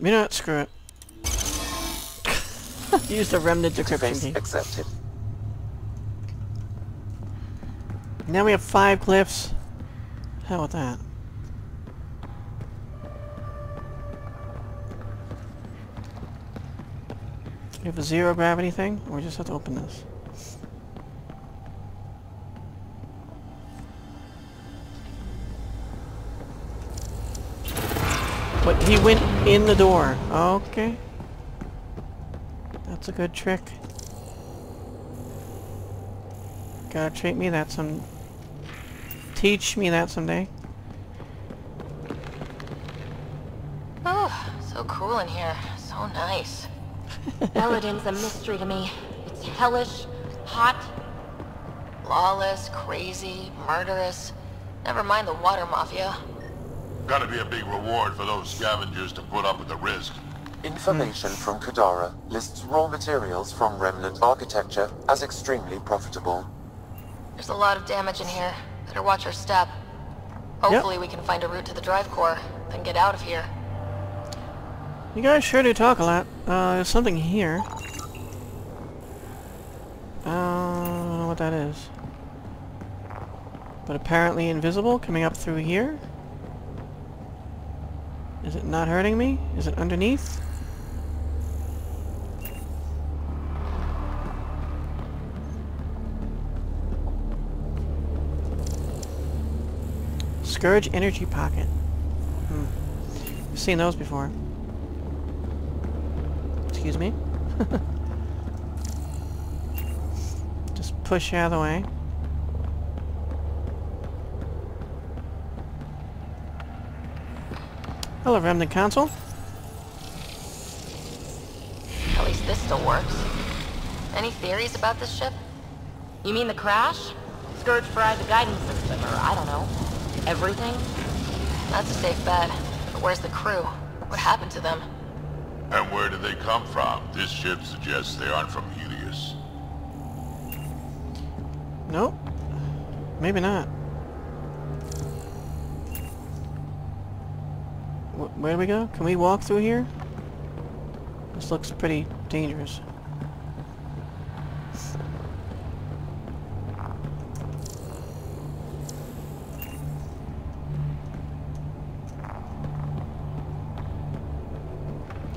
You know what? Screw it. Use the remnant decryption Space key. accepted. Now we have five glyphs. How about that. We have a zero gravity thing, or we just have to open this? But he went in the door. Okay. That's a good trick. Gotta treat me that some... Teach me that someday. Oh, so cool in here. So nice. Elaaden's a mystery to me. It's hellish, hot. Lawless, crazy, murderous. Never mind the water mafia. Gotta be a big reward for those scavengers to put up with the risk. Information from Kadara lists raw materials from remnant architecture as extremely profitable. There's a lot of damage in here. Better watch our step. Hopefully we can find a route to the drive core, then get out of here. You guys sure do talk a lot. Uh, there's something here. Uh, I don't know what that is. But apparently invisible, coming up through here. Is it not hurting me? Is it underneath? Scourge Energy Pocket. Hmm. I've seen those before. Excuse me. Just push out of the way. Hello, Remnant Console. At least this still works. Any theories about this ship? You mean the crash? Scourge fried the guidance system, or I don't know. Everything? That's a safe bet. But where's the crew? What happened to them? And where did they come from? This ship suggests they aren't from Heleus. Nope. Maybe not. Where do we go? Can we walk through here? This looks pretty dangerous.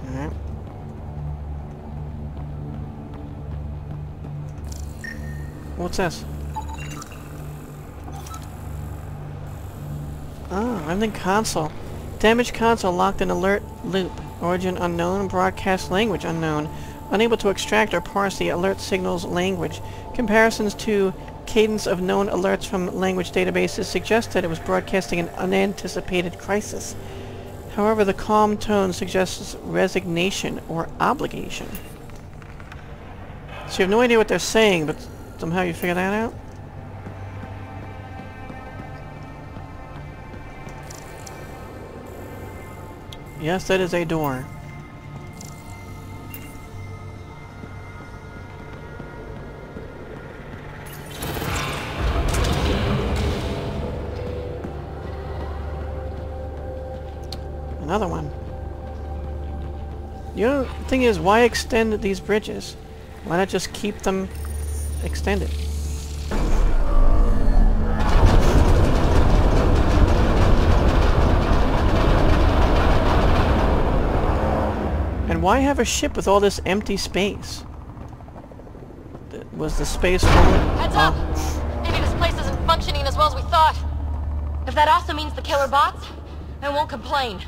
Alright. What's this? Oh, I'm in console. Damaged console locked in alert loop. Origin unknown, broadcast language unknown. Unable to extract or parse the alert signal's language. Comparisons to cadence of known alerts from language databases suggest that it was broadcasting an unanticipated crisis. However, the calm tone suggests resignation or obligation. So you have no idea what they're saying, but somehow you figure that out? Yes, that is a door. Another one. You know, The thing is, why extend these bridges? Why not just keep them extended? And why have a ship with all this empty space? Th- Was the space full? Heads up! Uh, Maybe this place isn't functioning as well as we thought. If that also means the killer bots, I won't complain.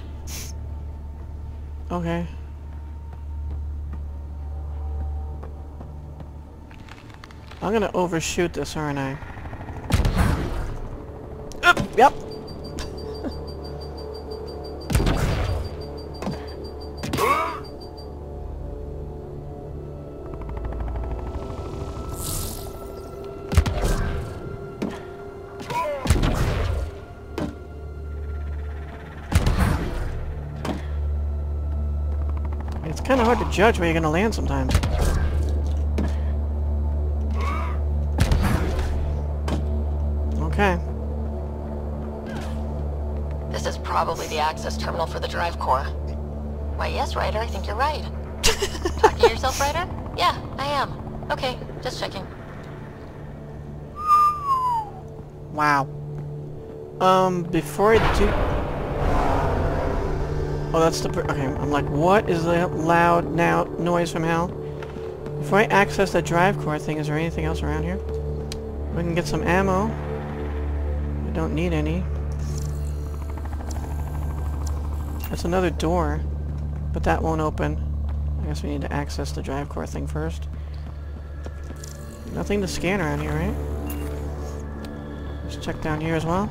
Okay. I'm gonna overshoot this, aren't I? Up, yep. It's kind of hard to judge where you're gonna land sometimes. Okay. This is probably the access terminal for the drive core. Why, yes, Ryder, I think you're right. Talking to yourself, Ryder? Yeah, I am. Okay, just checking. Wow. Um, before I do... Oh, that's the... Okay, I'm like, what is the loud now noise from hell? Before I access that drive core thing, is there anything else around here? We can get some ammo. I don't need any. That's another door, but that won't open. I guess we need to access the drive core thing first. Nothing to scan around here, right? Let's check down here as well.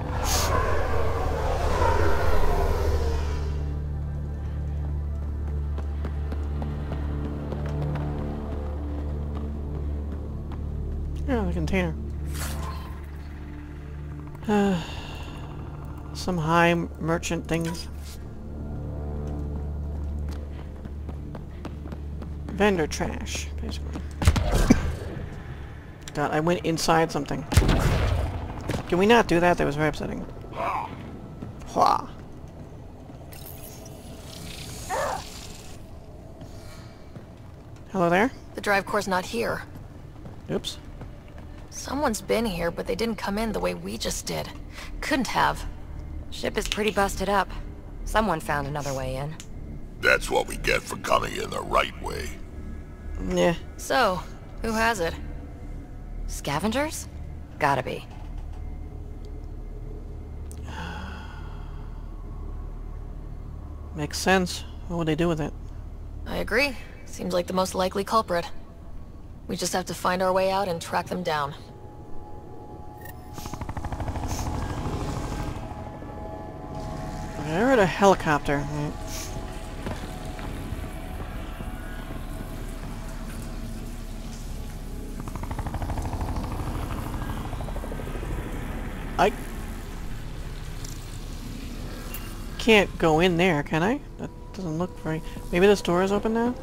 Container. Uh, some high merchant things. Vendor trash, basically. God, I went inside something. Can we not do that? That was very upsetting. Hua. Hello there? The drive core's not here. Oops. Someone's been here, but they didn't come in the way we just did. Couldn't have. Ship is pretty busted up. Someone found another way in. That's what we get for coming in the right way. Yeah. So, who has it? Scavengers? Gotta be. Makes sense. What would they do with it? I agree. Seems like the most likely culprit. We just have to find our way out and track them down. I heard a helicopter. Right. I can't go in there, can I? That doesn't look very... Maybe this door is open now?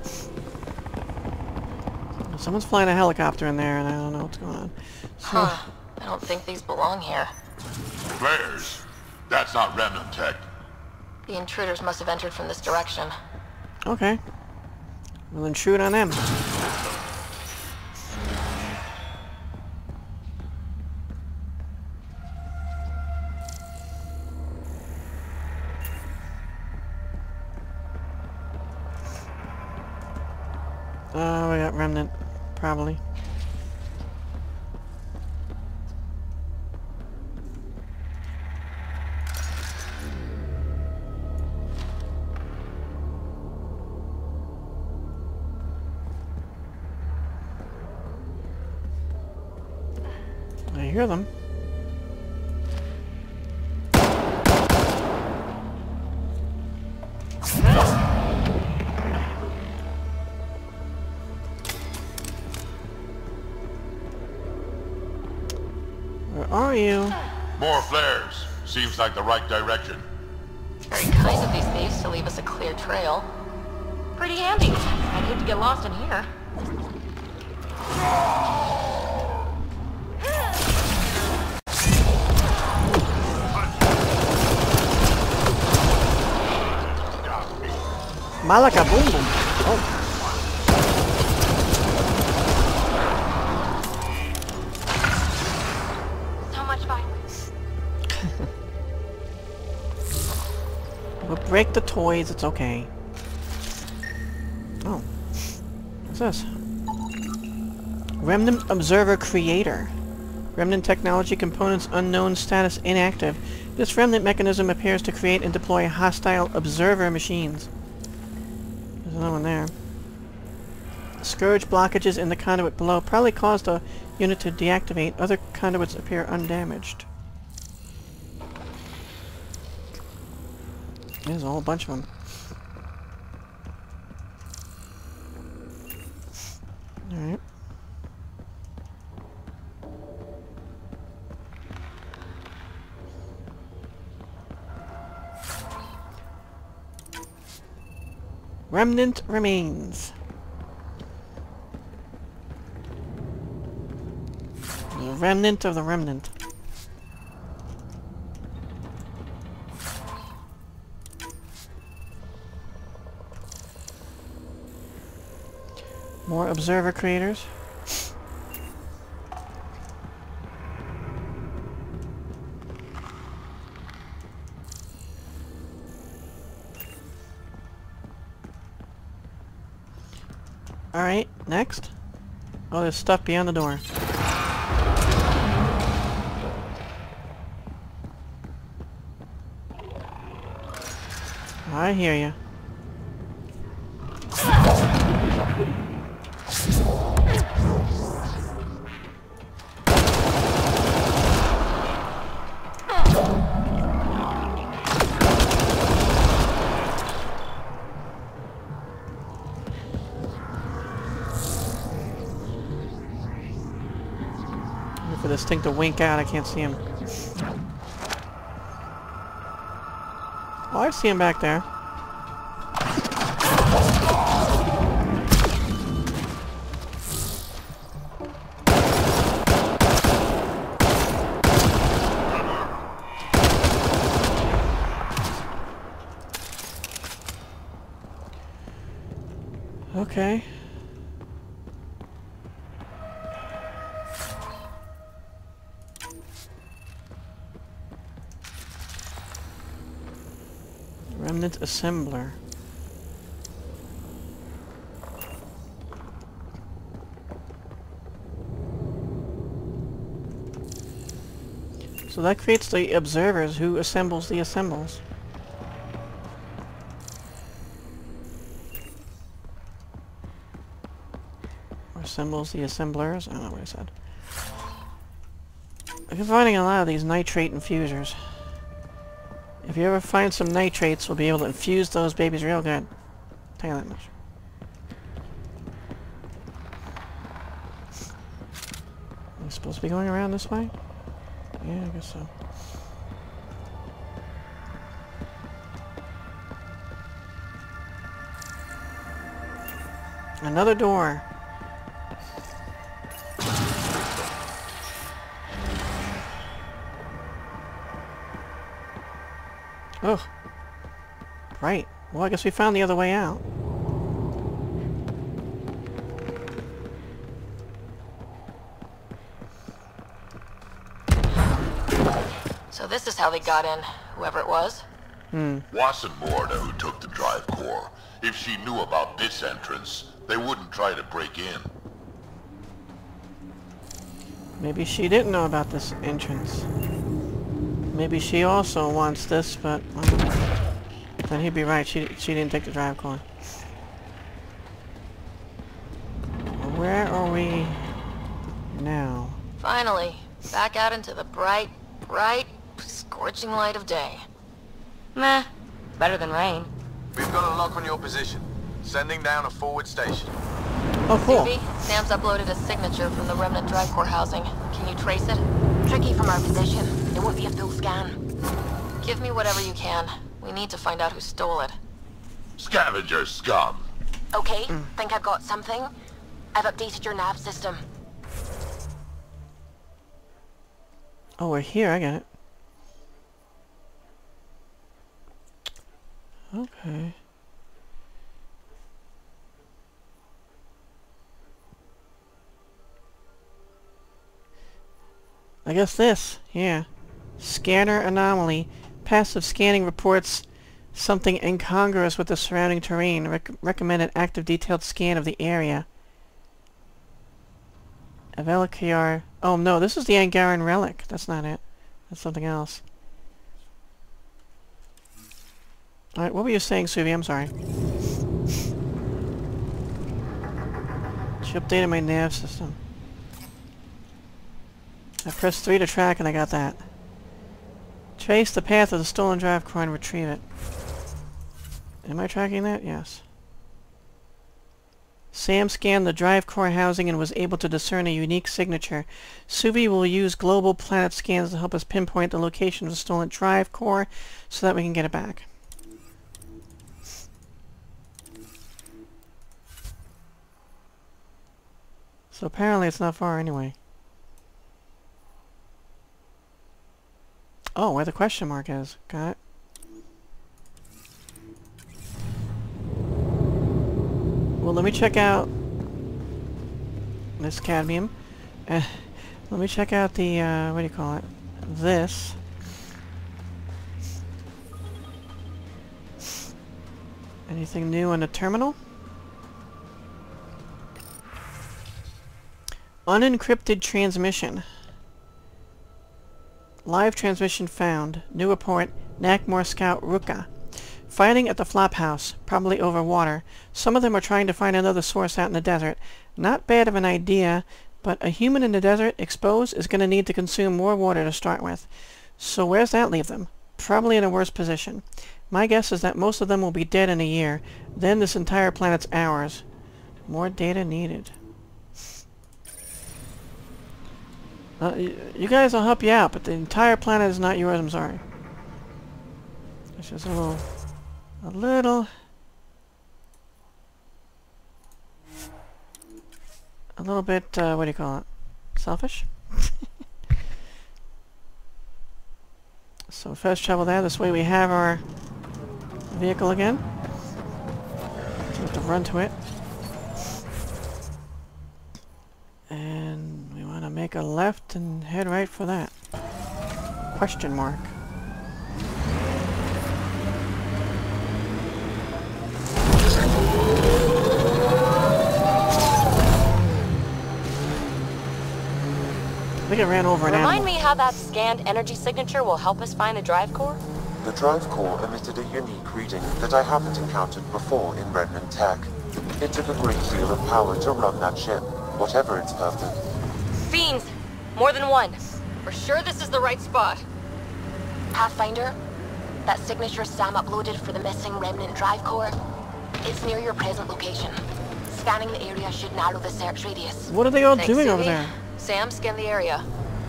Someone's flying a helicopter in there and I don't know what's going on. So, Huh. I don't think these belong here. Flares! That's not remnant tech. The intruders must have entered from this direction. okay. We'll intrude on them. Oh, we got remnant, probably. The right direction. Very kind of these thieves to leave us a clear trail. Pretty handy. I'd hate to get lost in here. Malaka boom boom. Oh, break the toys. It's okay. Oh, what's this? Remnant Observer Creator. Remnant technology components unknown status inactive. This remnant mechanism appears to create and deploy hostile observer machines. There's another one there. Scourge blockages in the conduit below probably caused a unit to deactivate. Other conduits appear undamaged. There's a whole bunch of them. Alright. Remnant remains. The remnant of the remnant. Observer creators. Alright, next. Oh, there's stuff beyond the door. I hear you. Thing to wink out, I can't see him. Oh, I see him back there. Assembler. So that creates the observers who assembles the assembles. Assembles the assemblers? I don't know what I said. I'm finding a lot of these nitrate infusers. If you ever find some nitrates, we'll be able to infuse those babies real good. Tell you that much. Am I supposed to be going around this way? Yeah, I guess so. Another door. Oh. Right. Well, I guess we found the other way out. So this is how they got in, whoever it was. Hmm. Wasn't Morda who took the drive core. If she knew about this entrance, they wouldn't try to break in. Maybe she didn't know about this entrance. Maybe she also wants this, but... Um, well, then he'd be right, she, she didn't take the drive core. Where are we now? Finally, back out into the bright, bright, scorching light of day. Meh. Better than rain. We've got a lock on your position. Sending down a forward station. Oh, cool. Suvi, Sam's uploaded a signature from the remnant drive core housing. Can you trace it? Tricky from our position. It won't be a full scan. Give me whatever you can. We need to find out who stole it. Scavenger scum. Okay, think I've got something. I've updated your nav system. Oh, we're here, I got it. Okay. I guess this, yeah. Scanner anomaly. Passive scanning reports something incongruous with the surrounding terrain. Rec recommend an active detailed scan of the area. Avelikiar. Oh no, this is the Angaran relic. That's not it. That's something else. Alright, what were you saying, Suvi? I'm sorry. She updated my nav system. I pressed 3 to track and I got that. Trace the path of the stolen drive core and retrieve it. Am I tracking that? Yes. Sam scanned the drive core housing and was able to discern a unique signature. Suvi will use global planet scans to help us pinpoint the location of the stolen drive core so that we can get it back. So apparently it's not far anyway. Oh, where the question mark is. Got it. Well, let me check out this cadmium. Uh, let me check out the, uh, what do you call it? This. Anything new on the terminal? Unencrypted transmission. Live transmission found. New report, Nakmor Scout Ruka. Fighting at the flop house, probably over water. Some of them are trying to find another source out in the desert. Not bad of an idea, but a human in the desert, exposed, is going to need to consume more water to start with. So where's that leave them? Probably in a worse position. My guess is that most of them will be dead in a year. Then this entire planet's ours. More data needed. Uh, you guys will help you out, but the entire planet is not yours, I'm sorry. It's just a little... A little... A little bit, uh, what do you call it? Selfish? so fast travel there, this way we have our vehicle again. So we have to run to it. And we want to make a left and head right for that. Question mark. I think I ran over an Remind animal. me how that scanned energy signature will help us find the drive core? The drive core emitted a unique reading that I haven't encountered before in Remnant tech. It took a great deal of power to run that ship, whatever its purpose. Fiends! More than one. We're sure this is the right spot. Pathfinder, that signature Sam uploaded for the missing remnant drive core, it's near your present location. Scanning the area should narrow the search radius. What are they all Thanks, doing over there? Sam, scan the area.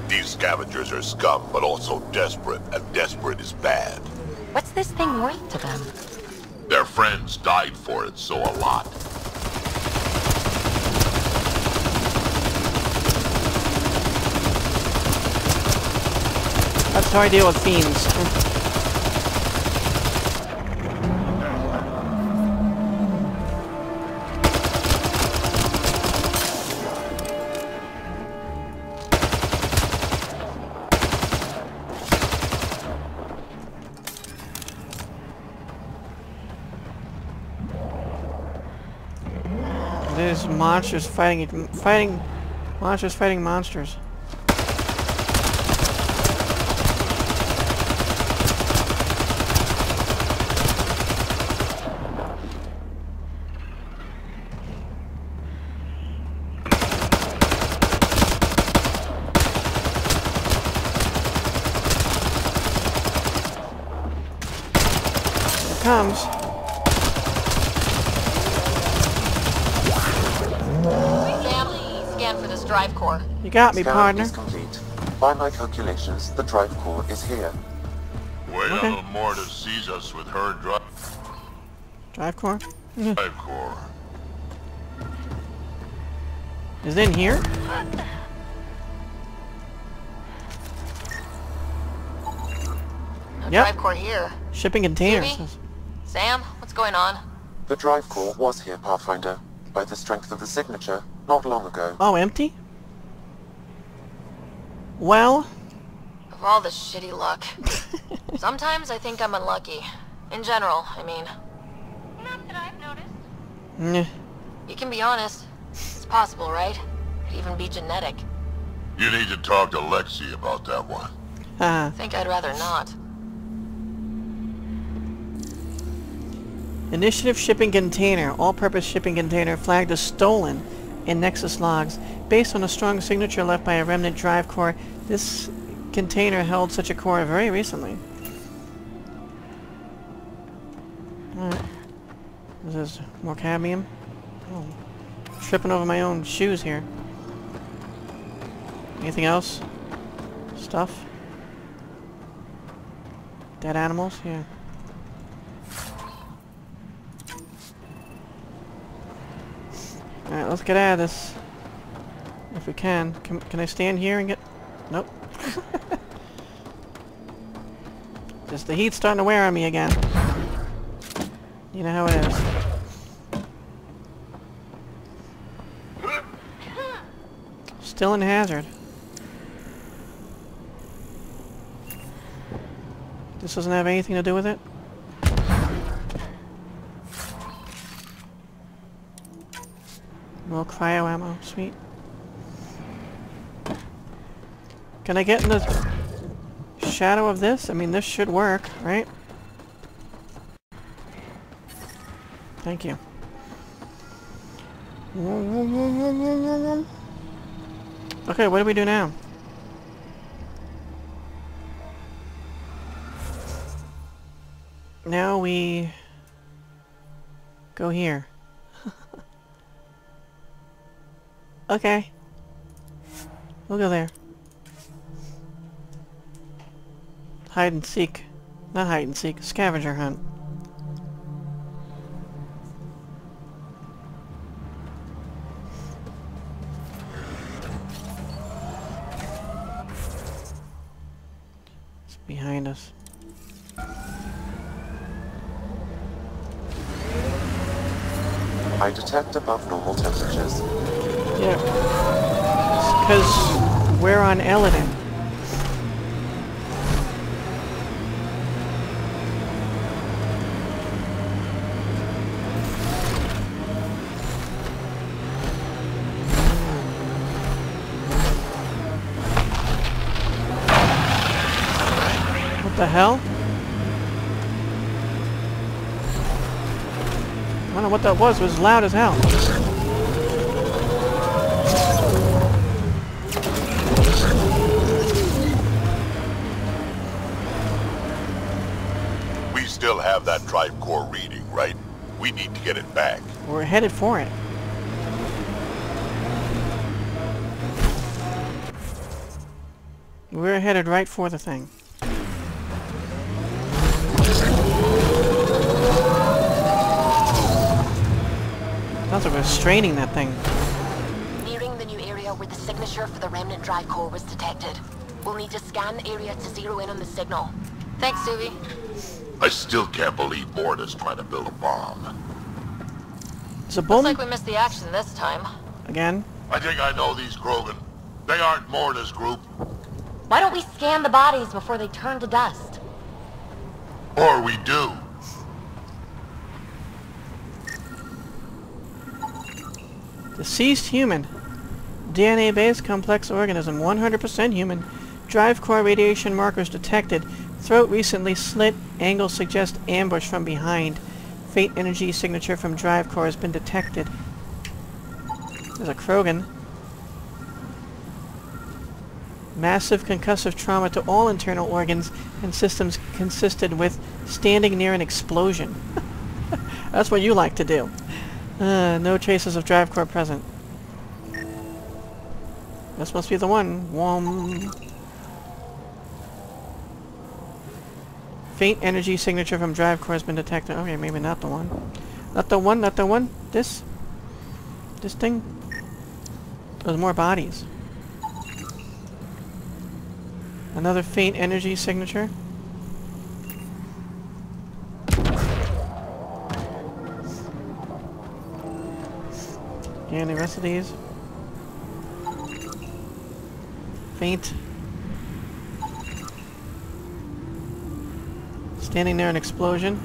These scavengers are scum, but also desperate, and desperate is bad. What's this thing worth to them? Their friends died for it, so a lot. That's how I deal with fiends. There's monsters fighting, fighting, monsters fighting monsters. Here it comes. Sam, scan for this drive core. You got me, Scan partner. is complete. By my calculations, the drive core is here. Wait Okay. until Morda sees us with her drive Drive core. Mm. drive core. Is it in here? No Yep. drive core here. Shipping containers. Suvi? Sam, what's going on? The drive core was here, Pathfinder, by the strength of the signature, not long ago. Oh, empty? Well, Of all the shitty luck. Sometimes I think I'm unlucky. In general, I mean. Not that I've noticed. meh. You can be honest. It's possible, right? Could even be genetic. You need to talk to Lexi about that one. Ah. i Think I'd rather not. Initiative shipping container, all-purpose shipping container flagged as stolen in Nexus logs. Based on a strong signature left by a remnant drive core, this container held such a core very recently. This is more cadmium. Oh. Tripping over my own shoes here. Anything else? Stuff? Dead animals? Yeah. Let's get out of this. If we can. Can, can I stand here and get... Nope. Just the heat's starting to wear on me again. You know how it is. Still in hazard. This doesn't have anything to do with it? Cryo ammo. Sweet. Can I get in the shadow of this? I mean, this should work, right? Thank you. Okay, what do we do now? Now we go here. Okay. We'll go there. Hide and seek. Not hide and seek, scavenger hunt. It's behind us. I detect above normal temperatures. Because we're on Elaaden. What the hell? I don't know what that was. It was loud as hell. Have drive core reading, right? We need to get it back. We're headed for it. We're headed right for the thing. Sounds like we're straining that thing. Nearing the new area where the signature for the remnant drive core was detected. We'll need to scan the area to zero in on the signal. Thanks, Suvi. I still can't believe Morda's trying to build a bomb. Is a Looks like we missed the action this time. again? I think I know these Krogan. They aren't Morda's group. Why don't we scan the bodies before they turn to dust? Or we do. Deceased human. DNA-based complex organism. 100% human. Drive core radiation markers detected. Throat recently slit. Angle suggests ambush from behind. Fate energy signature from drive core has been detected. There's a Krogan. Massive concussive trauma to all internal organs and systems consisted with standing near an explosion. That's what you like to do. Uh, no traces of drive core present. This must be the one. Wom. Faint energy signature from drive core has been detected. Oh, okay, maybe not the one. Not the one, not the one. This? This thing? There's more bodies. Another faint energy signature. And the rest of these. Faint. Standing near an explosion.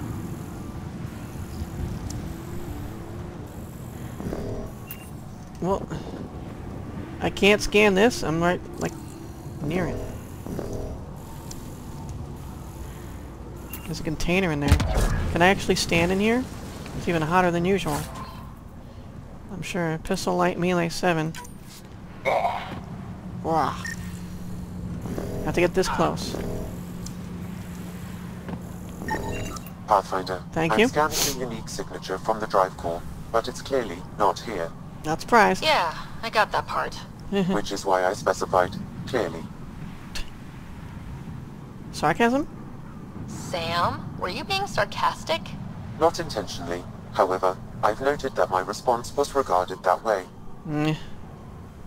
Well, I can't scan this. I'm right, like, near it. There's a container in there. Can I actually stand in here? It's even hotter than usual. I'm sure. Pistol light melee 7. Wah. Have to get this close. Pathfinder, Thank I'm you. scanning the unique signature from the drive core, but it's clearly not here, Not surprised. Yeah, I got that part. which is why I specified clearly. Sarcasm? Sam, were you being sarcastic? Not intentionally, however, I've noted that my response was regarded that way. Mm.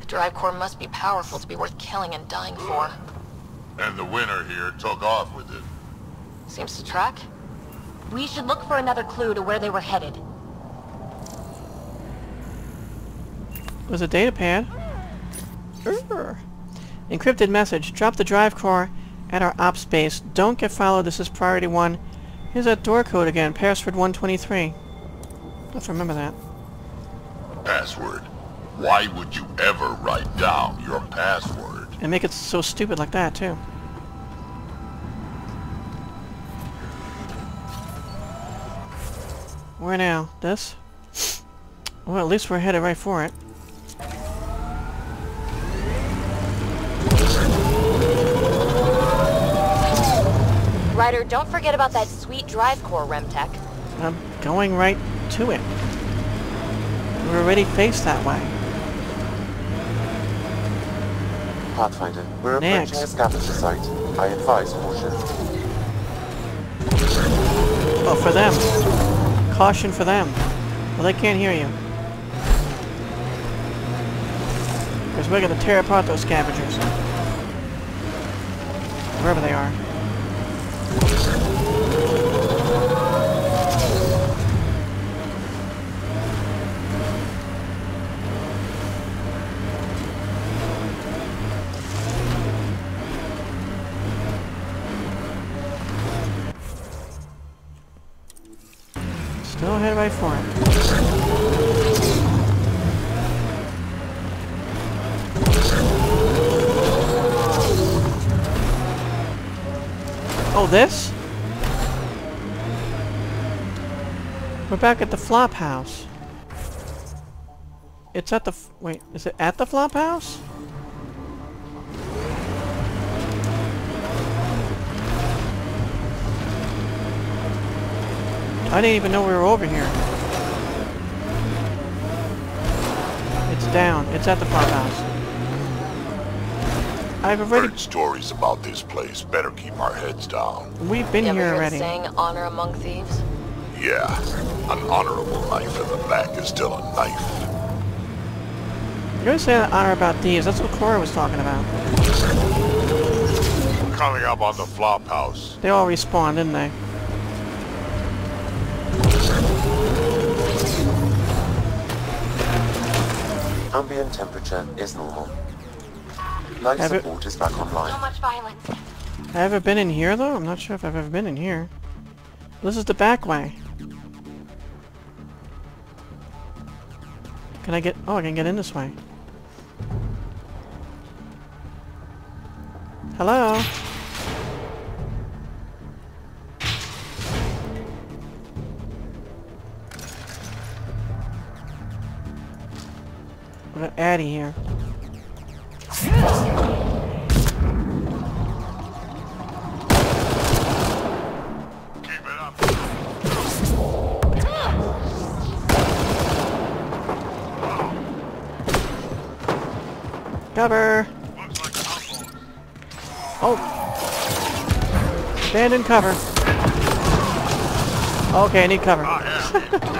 The drive core must be powerful to be worth killing and dying for. And the winner here took off with it. Seems to track. We should look for another clue to where they were headed. It was a data pad. Urgh. Encrypted message. Drop the drive core at our ops base. Don't get followed. This is priority one. Here's that door code again. Password 123. Let's remember that. Password. Why would you ever write down your password? And make it so stupid like that, too. Where now? This? Well, at least we're headed right for it. Ryder, don't forget about that sweet drive core, Remtech. I'm going right to it. We're already faced that way. Pathfinder, we're Next. approaching a scavenger site. I advise caution. Oh, for them. Caution for them. Well, they can't hear you. Because we're gonna tear apart those scavengers. Wherever they are. Headed right for it. Oh, this? We're back at the flop house. It's at the wait, is it at the flop house? I didn't even know we were over here. It's down. It's at the flop house. I've already... Heard stories about this place. Better keep our heads down. We've been You here already. saying, honor among thieves? Yeah, an honorable knife in the back is still a knife. You're gonna say that honor about thieves. That's what Cora was talking about. Coming up on the flop house. They all respawned, didn't they? Ambient temperature is normal. Life Have it- support is back online. So much violence. Have I ever been in here, though? I'm not sure if I've ever been in here. This is the back way. Can I get... Oh, I can get in this way. Hello? We got adhi here. Cover! Looks like outlaws. Oh! Cover. Okay, I need cover.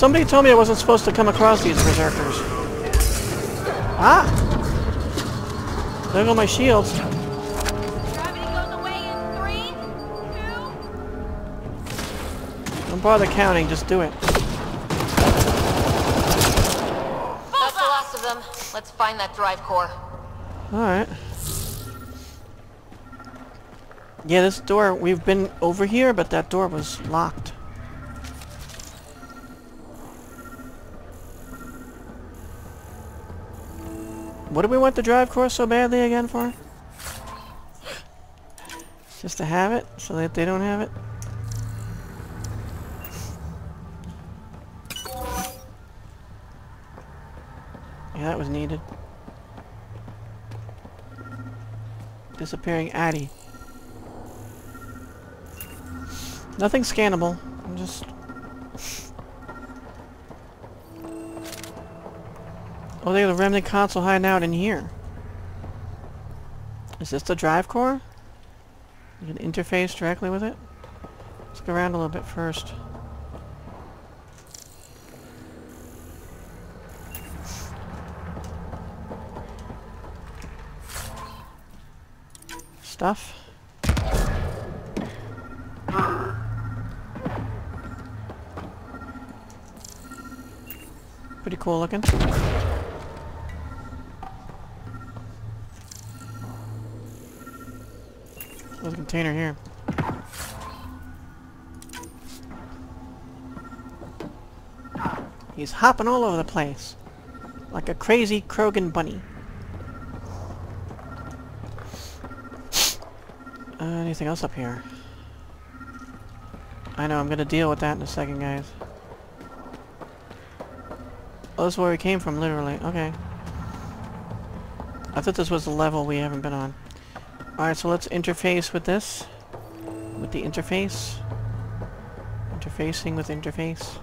Somebody told me I wasn't supposed to come across these berserkers. Ah! There go my shields. Don't bother counting, just do it. That's the last of them. Let's find that drive core. Alright. Yeah, this door, we've been over here, but that door was locked. What do we want the drive core so badly again for? Just to have it, so that they don't have it? Yeah, that was needed. Disappearing adhi. Nothing scannable. I'm just... Oh, they have a remnant console hiding out in here. Is this the drive core? You can interface directly with it? Let's go around a little bit first. Stuff. Pretty cool looking. There's a container here. He's hopping all over the place. Like a crazy Krogan bunny. Anything else up here? I know, I'm gonna deal with that in a second, guys. Oh, this is where we came from, literally. Okay. I thought this was the level we haven't been on. Alright, so let's interface with this. With the interface. Interfacing with interface.